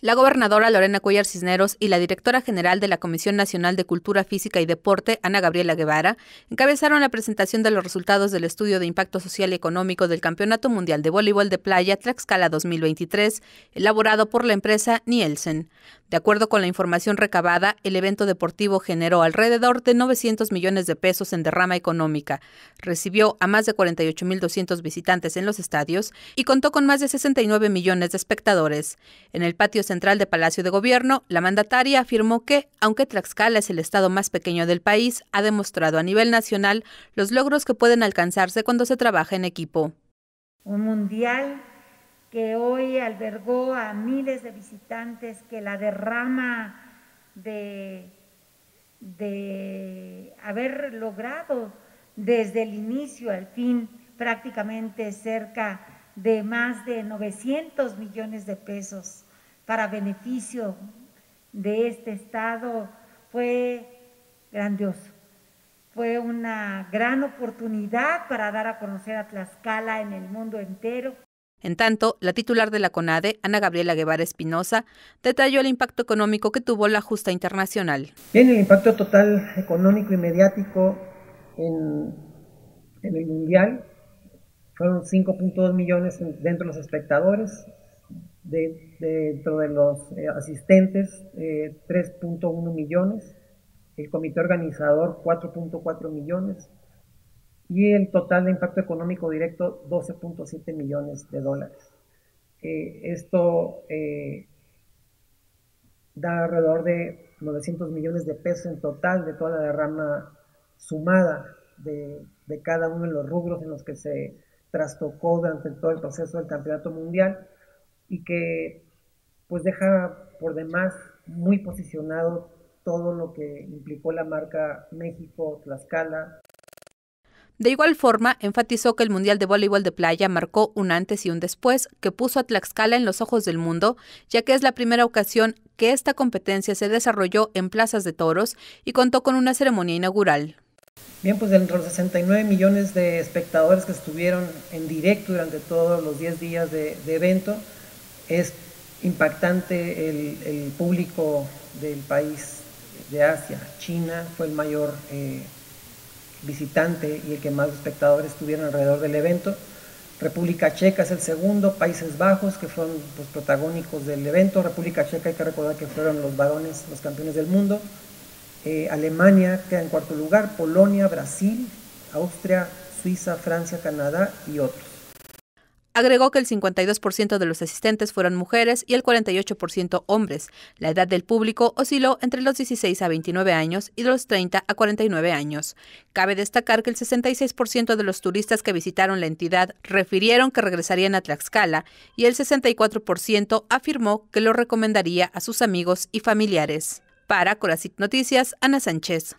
La gobernadora Lorena Cuellar Cisneros y la directora general de la Comisión Nacional de Cultura Física y Deporte, Ana Gabriela Guevara, encabezaron la presentación de los resultados del estudio de impacto social y económico del Campeonato Mundial de Voleibol de Playa Tlaxcala 2023, elaborado por la empresa Nielsen. De acuerdo con la información recabada, el evento deportivo generó alrededor de 900 millones de pesos en derrama económica, recibió a más de 48.200 visitantes en los estadios y contó con más de 69 millones de espectadores. En el patio central de Palacio de Gobierno, la mandataria afirmó que, aunque Tlaxcala es el estado más pequeño del país, ha demostrado a nivel nacional los logros que pueden alcanzarse cuando se trabaja en equipo. Un mundial que hoy albergó a miles de visitantes, que la derrama de, de haber logrado desde el inicio al fin prácticamente cerca de más de 900 millones de pesos para beneficio de este Estado fue grandioso. Fue una gran oportunidad para dar a conocer a Tlaxcala en el mundo entero. En tanto, la titular de la CONADE, Ana Gabriela Guevara Espinosa, detalló el impacto económico que tuvo la justa internacional. Bien, el impacto total económico y mediático en, el Mundial fueron 5.2 millones dentro de los espectadores, dentro de los eh, asistentes 3.1 eh, millones, el comité organizador 4.4 millones y el total de impacto económico directo 12.7 millones de dólares. Eh, esto da alrededor de 900 millones de pesos en total de toda la derrama sumada de, de cada uno de los rubros en los que se trastocó durante todo el proceso del campeonato mundial y que pues deja por demás muy posicionado todo lo que implicó la marca México, Tlaxcala. De igual forma, enfatizó que el Mundial de Voleibol de Playa marcó un antes y un después que puso a Tlaxcala en los ojos del mundo, ya que es la primera ocasión que esta competencia se desarrolló en plazas de toros y contó con una ceremonia inaugural. Bien, pues de los 69 millones de espectadores que estuvieron en directo durante todos los 10 días de, evento, es impactante el, público del país de Asia. China fue el mayor eh, visitante y el que más espectadores tuvieron alrededor del evento. República Checa es el segundo, Países Bajos, que fueron los pues, protagónicos del evento. República Checa hay que recordar que fueron los varones, los campeones del mundo. Eh, Alemania queda en cuarto lugar, Polonia, Brasil, Austria, Suiza, Francia, Canadá y otros. Agregó que el 52% de los asistentes fueron mujeres y el 48% hombres. La edad del público osciló entre los 16 a 29 años y los 30 a 49 años. Cabe destacar que el 66% de los turistas que visitaron la entidad refirieron que regresarían a Tlaxcala y el 64% afirmó que lo recomendaría a sus amigos y familiares. Para Coracic Noticias, Ana Sánchez.